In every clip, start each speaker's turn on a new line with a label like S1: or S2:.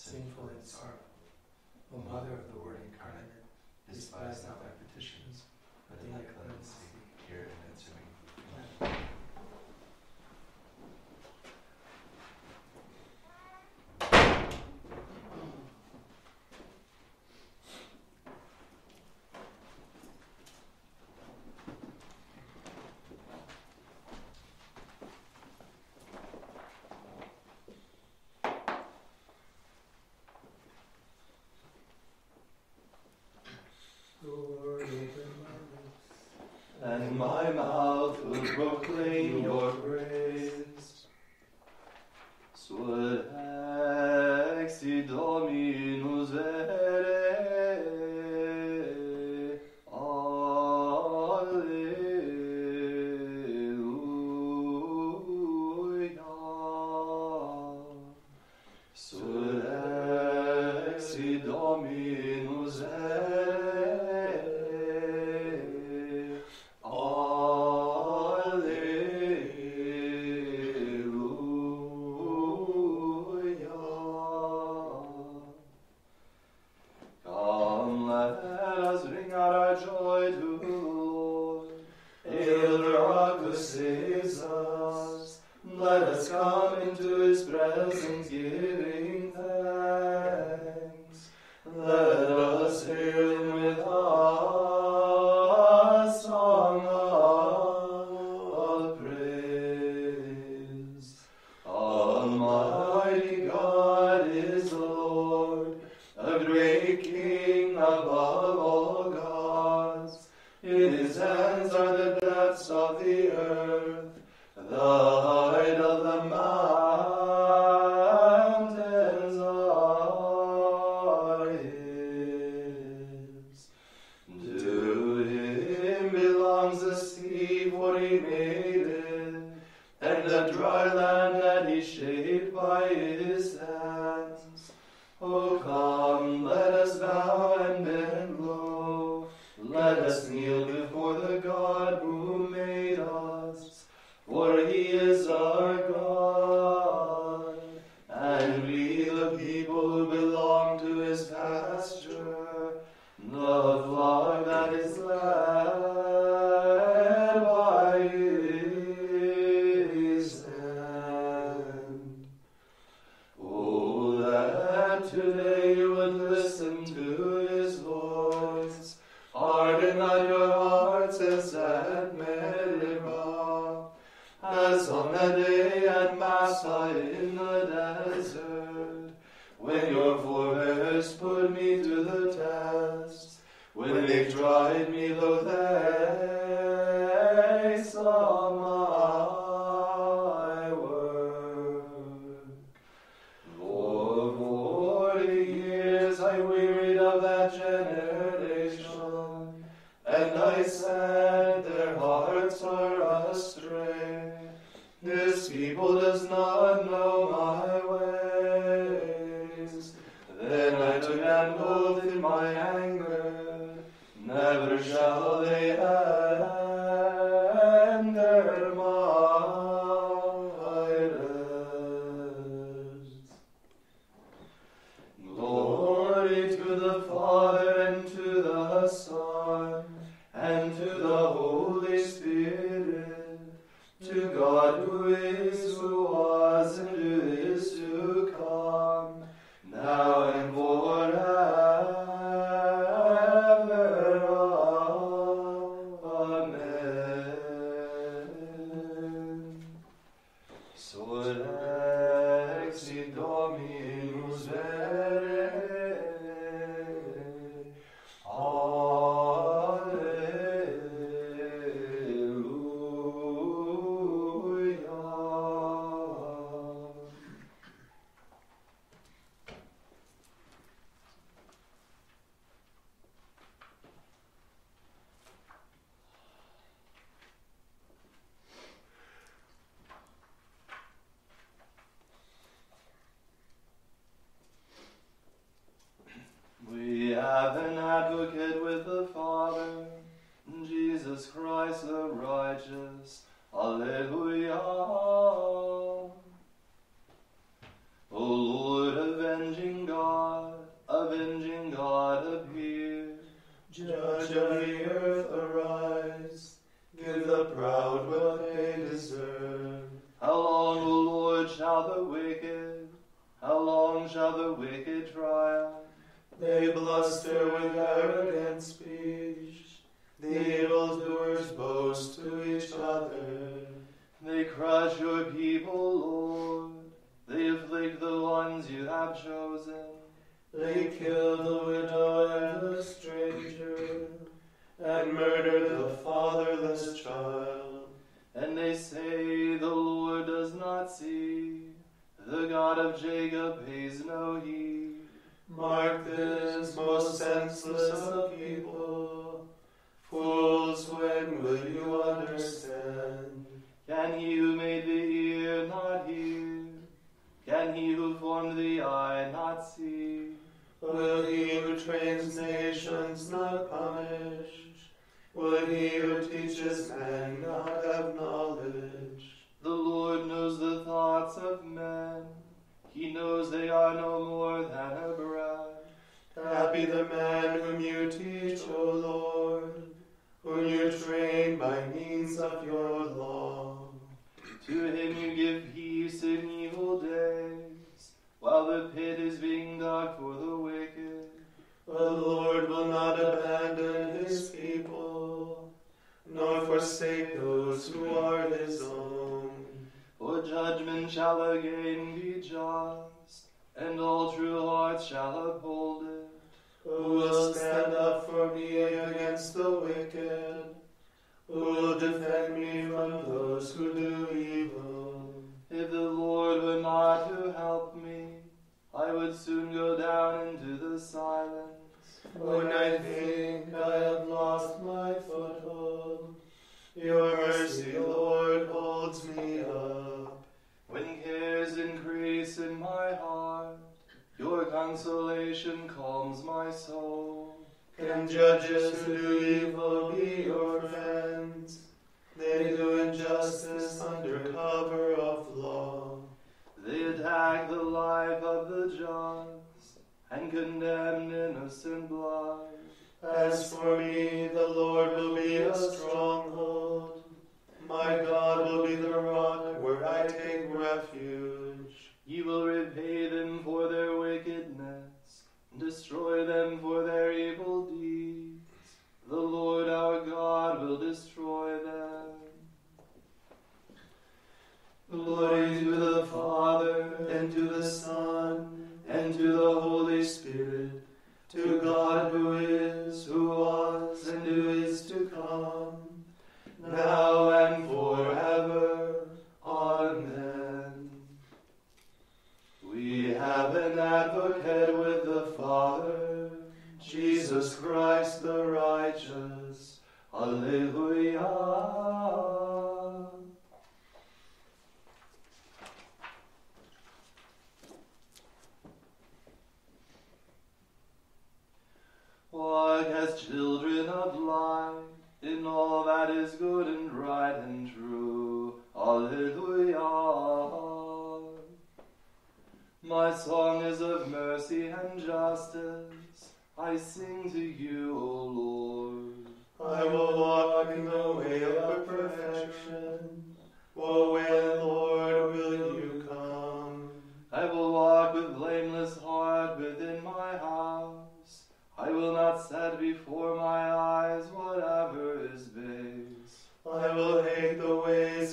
S1: sinful and sorrowful. O Mother of the Word incarnate, despise not my petitions, but they clemency. What. to God who is They crush your people, Lord. They afflict the ones you have chosen.
S2: They kill the widow and the stranger, and murder the fatherless child.
S1: And they say, The Lord does not see. The God of Jacob pays no heed.
S2: Mark this, most senseless of people. Fools, when will you understand?
S1: Can he who made the ear not hear? Can he who formed the eye not see?
S2: Will he who trains nations not punish? Will he who teaches men not have knowledge?
S1: The Lord knows the thoughts of men. He knows they are no more than a breath.
S2: Happy the man of your law.
S1: To him you give peace in evil days, while the pit is being dug for the wicked.
S2: The Lord will not abandon his people, nor forsake those who are his own.
S1: For judgment shall again be just, and all true hearts shall uphold it.
S2: Who will stand up for me against the wicked? Who will defend me from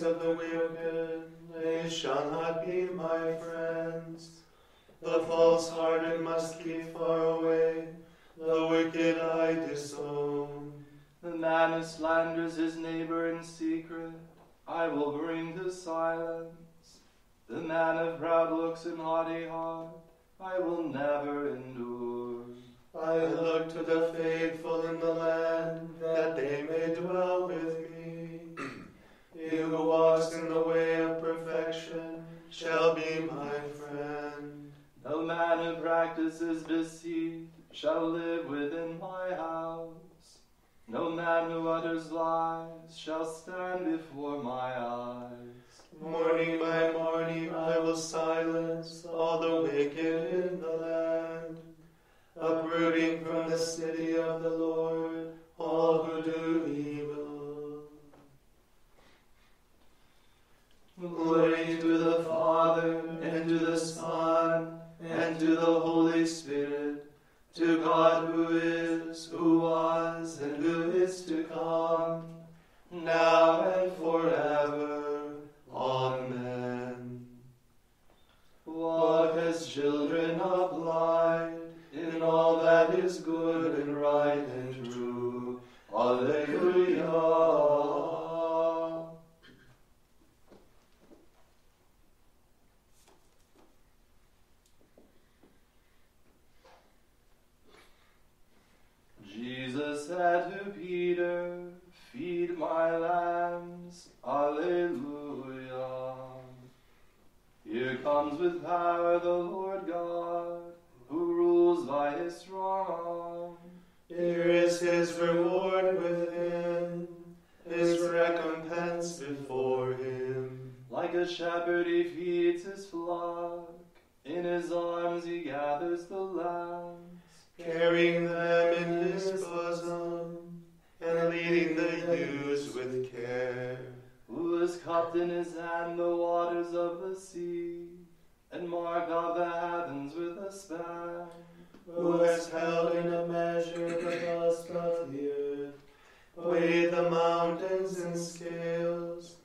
S2: of
S1: the
S2: wicked. They shall not be my friends. The false hearted must keep far away. The wicked I disown.
S1: The man who slanders his neighbor in secret, I will bring to silence. The man of proud looks and haughty heart, I will never endure.
S2: I look to the faithful in the land, that they may dwell with me. He who walks in the way of perfection shall be my friend.
S1: No man who practices deceit shall live within my house. No man who utters lies shall stand before my eyes.
S2: Morning by morning I will silence all the wicked in the land, uprooting from the city of the Lord glory to the
S1: Father, and to the Son, and to the Holy Spirit, to God
S2: who is, who was, and who is to come,
S1: now and forever. A shepherd he feeds his flock, in his arms he gathers the lambs.
S2: Carrying them in his bosom, and leading the ewes with care.
S1: Who has cupped in his hand the waters of the sea, and marked out the heavens with a span.
S2: Who has held in a measure the dust of the earth, weighed the mountains in scales,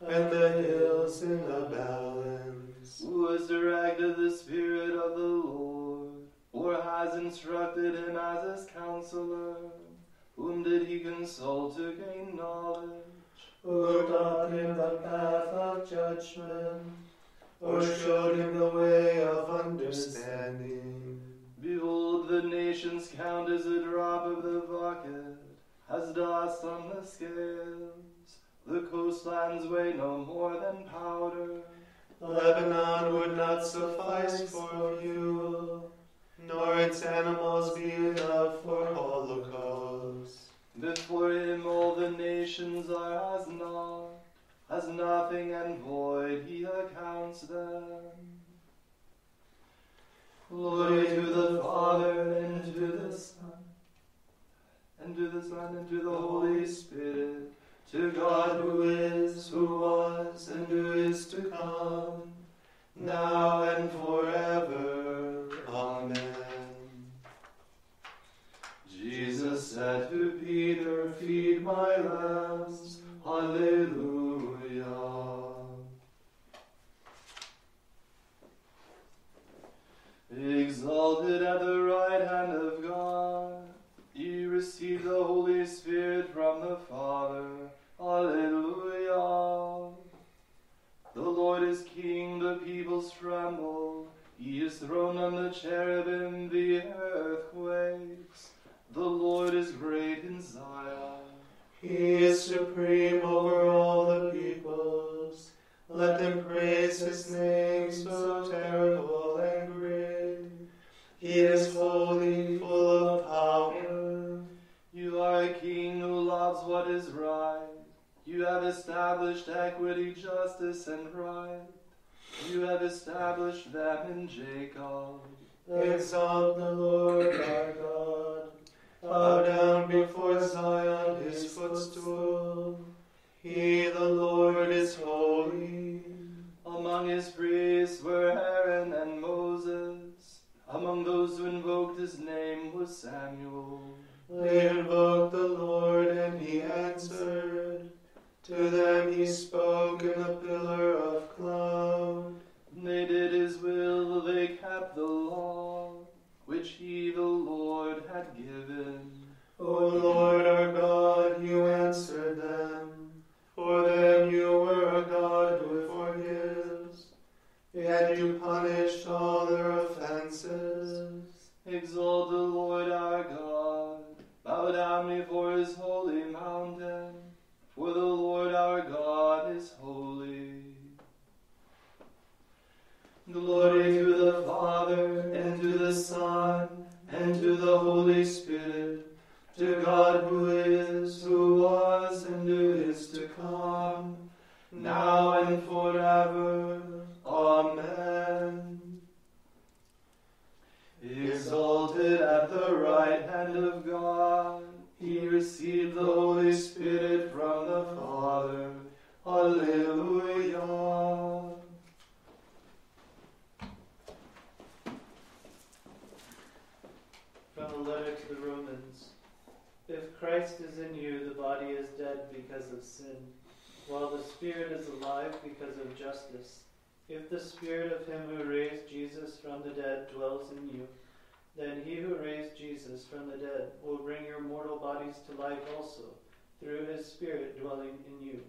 S2: and the hills in a balance.
S1: Who has directed the Spirit of the Lord, or has instructed him as his counselor? Whom did he consult to gain knowledge?
S2: Who taught him the path of judgment, or showed him the way of understanding?
S1: Behold, the nations count as a drop of the bucket, as dust on the scales. Coastlands weigh no more than powder.
S2: Lebanon would not suffice for fuel, nor its animals be enough for holocaust.
S1: Before him all the nations are as naught, as nothing and void he accounts them. Glory to the Father, and to the Son, and to the Son, and to the Holy Spirit, to God who is, who was, and who is to come, now and forever. Amen. Jesus said to Peter, Feed my lambs. Hallelujah. You have established equity, justice, and right. You have established them in Jacob.
S2: Exalt the Lord our God. Bow down before Zion, his footstool. He, the Lord, is holy.
S1: Among his priests were Aaron and Moses. Among those who invoked his name was Samuel.
S2: They invoked the Lord, and he answered. To them he spoke in a pillar of cloud.
S1: They did his will, they kept the law, which he, the Lord, had given.
S2: O Lord our God, you answered them.
S1: The Father. Alleluia.
S3: From a letter to the Romans. If Christ is in you, the body is dead because of sin, while the spirit is alive because of justice. If the spirit of him who raised Jesus from the dead dwells in you, then he who raised Jesus from the dead will bring your mortal bodies to life also, through his spirit dwelling in you.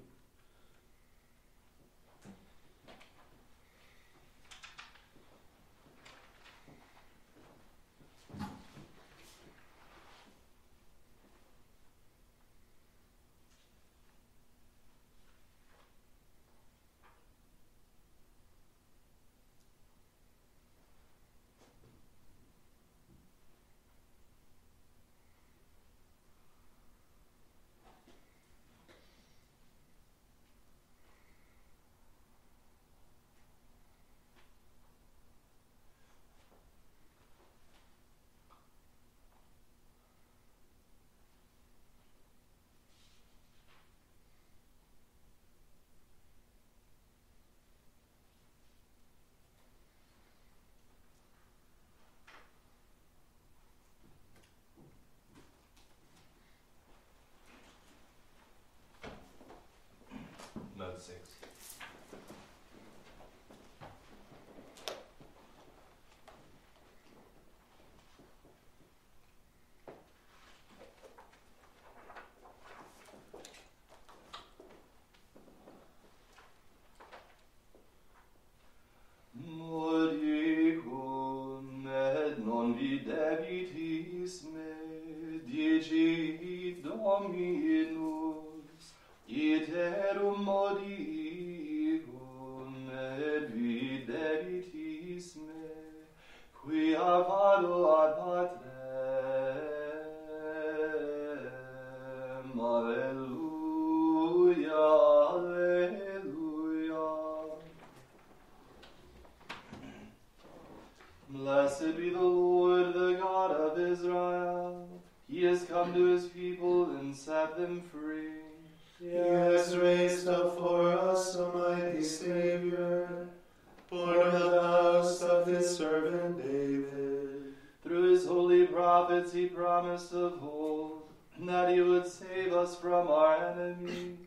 S1: That he would save us from our enemies,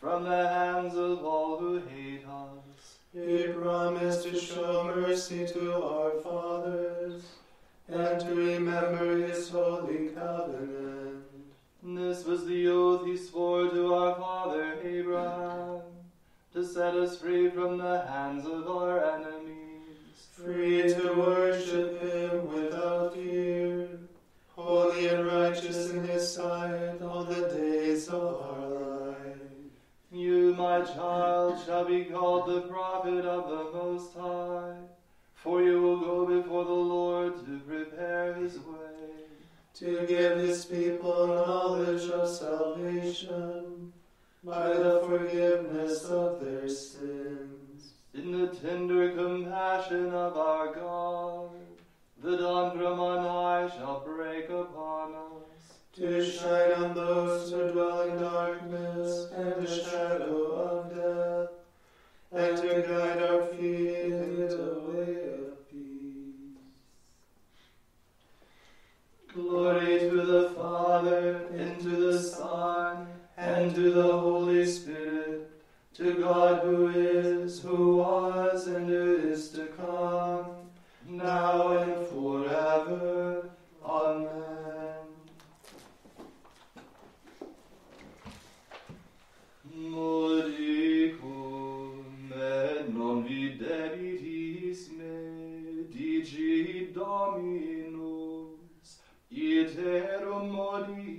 S1: from the hands of all who hate us.
S2: He promised to show mercy to our fathers and to remember his holy covenant.
S1: This was the oath he swore to our father Abraham, to set us free from the hands of our enemies.
S2: Free to worship him without
S1: my child, shall be called the prophet of the Most High, for you will go before the Lord to prepare his way,
S2: to give his people knowledge of salvation by the forgiveness of their sins.
S1: in the tender compassion of our God. The dawn from on high shall break upon us.
S2: To shine on those who dwell in darkness and the shadow to the
S1: Holy Spirit, to God who is, who was, and who is to come, now and forever. Amen. Modicum et non videritis me, dicit Dominus, iterum modicum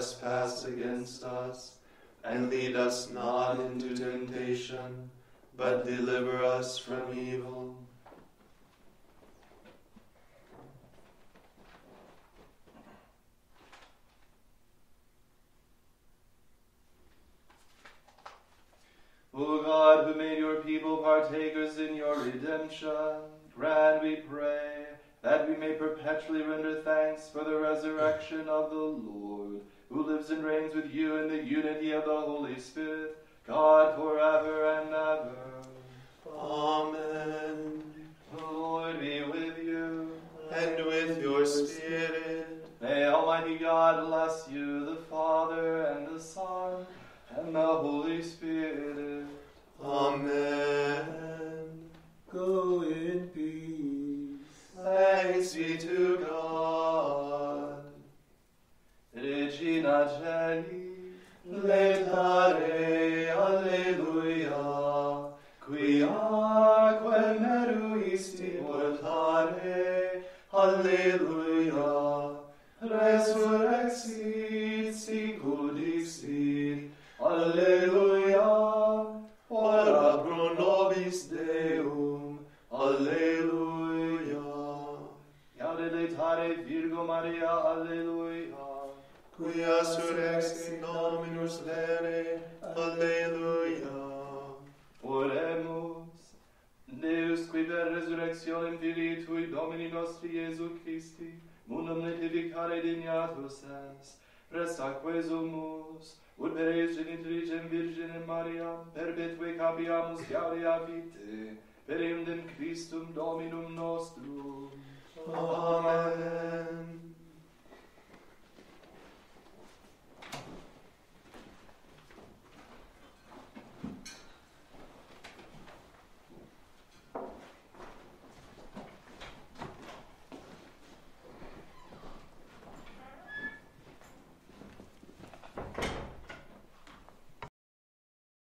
S2: trespass against us. And lead us not into temptation, but deliver us from evil.
S1: O God, who made your people partakers in your redemption, grant, we pray, that we may perpetually render thanks for the resurrection of the Lord, who lives and reigns with you in the unity of the Holy Spirit, God forever and ever.
S2: Amen.
S1: The Lord be with you.
S2: And with your spirit.
S1: May Almighty God bless you, the Father, and the Son, and the Holy Spirit. per resurrectionem viritui Domini nostri Iesu Christi, mundum netivicare dignatus est, pres aquesumus, ut per eis genitricem Virginem Mariam, perpetue capiamus gaudia vitae, per eundem Christum Dominum nostrum. Amen.
S2: Amen.